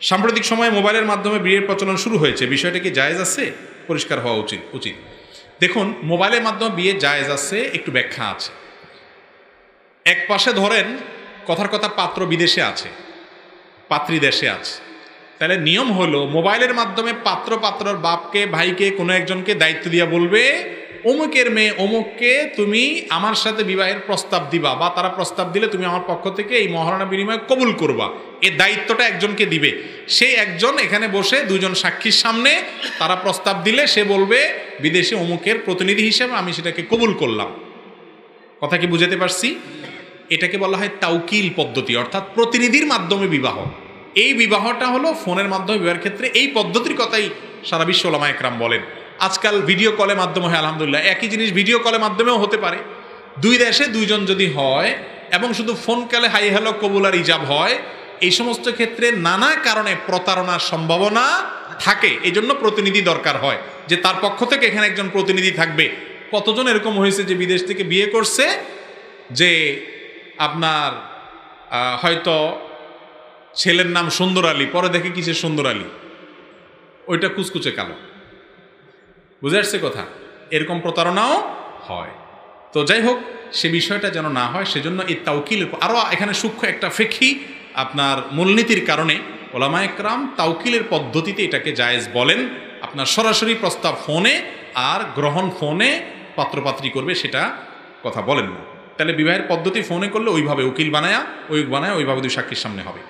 সাম্প্রতিক সময়ে মোবাইলের মাধ্যমে বিয়ের প্রচলন শুরু হয়েছে। বিষয়টা কি জায়েজ আছে? পরিষ্কার হওয়া উচিত উচিত। দেখুন, মোবাইলের মাধ্যমে বিয়ে জায়েজ আছে, একটু ব্যাখ্যা আছে। এক পাশে ধরেন, কথার কথা পাত্র বিদেশে আছে, পাত্রী দেশে আছে। তাহলে নিয়ম হলো, মোবাইলের মাধ্যমে পাত্র পাত্রর বাপকে, ভাইকে, কোনো একজনকে দায়িত্ব দিয়া বলবে অমুকের মেয়ে, অমুককে তুমি আমার সাথে বিবাহের প্রস্তাব দিবা বা তারা প্রস্তাব দিলে তুমি আমার পক্ষ থেকে এই মহারণা বিনিময়ে কবুল করবা। এর দায়িত্বটা একজনকে দিবে। সেই একজন এখানে বসে দুজন সাক্ষীর সামনে তারা প্রস্তাব দিলে সে বলবে, বিদেশে অমুকের প্রতিনিধি হিসেবে আমি সেটাকে কবুল করলাম। কথা কি বুঝাতে পারছি? এটাকে বলা হয় তাউকিল পদ্ধতি, অর্থাৎ প্রতিনিধির মাধ্যমে বিবাহ। এই বিবাহটা হলো ফোনের মাধ্যমে বিবাহের ক্ষেত্রে এই পদ্ধতির কথাই সারা বিশ্ব ওলামা একরাম বলেন। আজকাল ভিডিও কলের মাধ্যমে হয়, আলহামদুলিল্লাহ। একই জিনিস ভিডিও কলের মাধ্যমেও হতে পারে। দুই দেশে দুইজন যদি হয়, এবং শুধু ফোন কলে হাই হ্যালো কবুল আর ইজাব হয়, এই সমস্ত ক্ষেত্রে নানা কারণে প্রতারণার সম্ভাবনা থাকে। এই জন্য প্রতিনিধি দরকার হয় যে তার পক্ষ থেকে এখানে একজন প্রতিনিধি থাকবে। কতজন এরকম হয়েছে যে বিদেশ থেকে বিয়ে করছে যে আপনার হয়তো ছেলের নাম সুন্দর আলী, পরে দেখে কিসে সুন্দর আলী? ওইটা কুচকুচে কালো। বুঝে আসছে কথা? এরকম প্রতারণাও হয়। তো যাই হোক, সে বিষয়টা যেন না হয়, সেজন্য এই তাউকিল আরও এখানে সূক্ষ্ম একটা ফেকি আপনার মূলনীতির কারণে ওলামা একরাম তাউকিলের পদ্ধতিতে এটাকে জায়েজ বলেন। আপনার সরাসরি প্রস্তাব ফোনে আর গ্রহণ ফোনে পাত্রপাত্রী করবে সেটা কথা বলেন না। তাহলে বিবাহের পদ্ধতি ফোনে করলে ওইভাবে উকিল বানায়া, ওই বানায়, ওইভাবে দুই সাক্ষীর সামনে হবে।